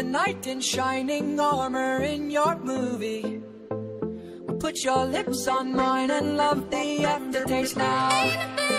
the knight in shining armor in your movie. Put your lips on mine and love the aftertaste now.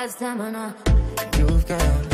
got stamina. You've got